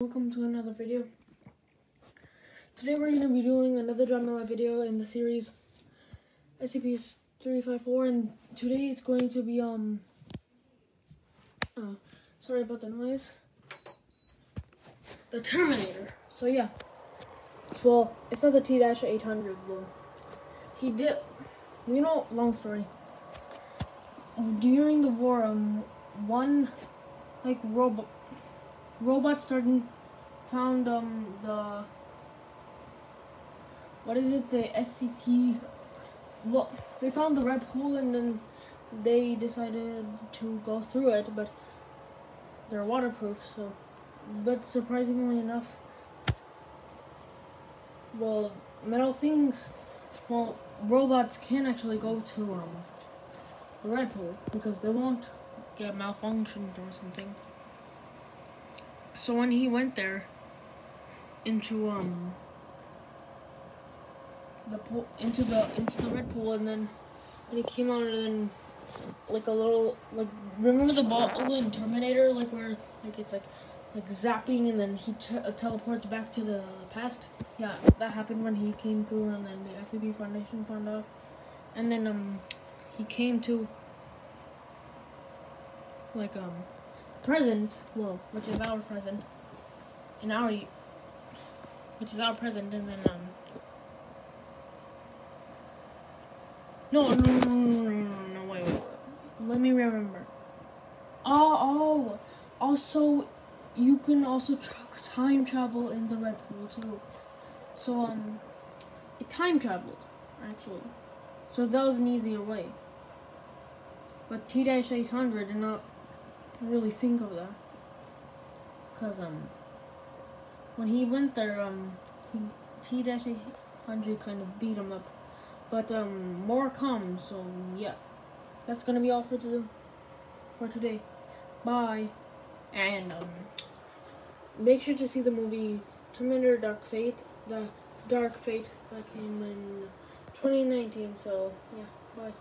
Welcome to another video. Today we're going to be doing another Draw My Life video in the series SCP-354 and today it's going to be, um, uh, sorry about the noise, the Terminator. So yeah, well, it's not the T-800, well, he did, you know, long story. During the war, um, one, like, robot, robots started found um the what is it? The SCP well they found the red pool and then they decided to go through it but they're waterproof so but surprisingly enough well metal things well robots can actually go to um the red pool because they won't get malfunctioned or something so when he went there into um the pool into the into the red pool and then when he came out and then like a little like remember the ball in Terminator like where like it's like like zapping and then he uh, teleports back to the past? Yeah that happened when he came through and then the SCP Foundation found out. And then um he came to like um present, well, which is our present, and our, which is our present, and then, um, no, no, no, no, no, no, no, wait, wait, let me remember. Oh, oh, also, you can also tra time travel in the Red Pool, too. So, um, it time traveled, actually. So that was an easier way. But T-800 did not really think of that. Cause um, when he went there, um, he T dash hundred kind of beat him up, but um, more comes. So yeah, that's gonna be all for today. For today, bye, and um, make sure to see the movie Terminator Dark Fate, the Dark Fate that came in 2019. So yeah, bye.